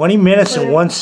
20 minutes and one second.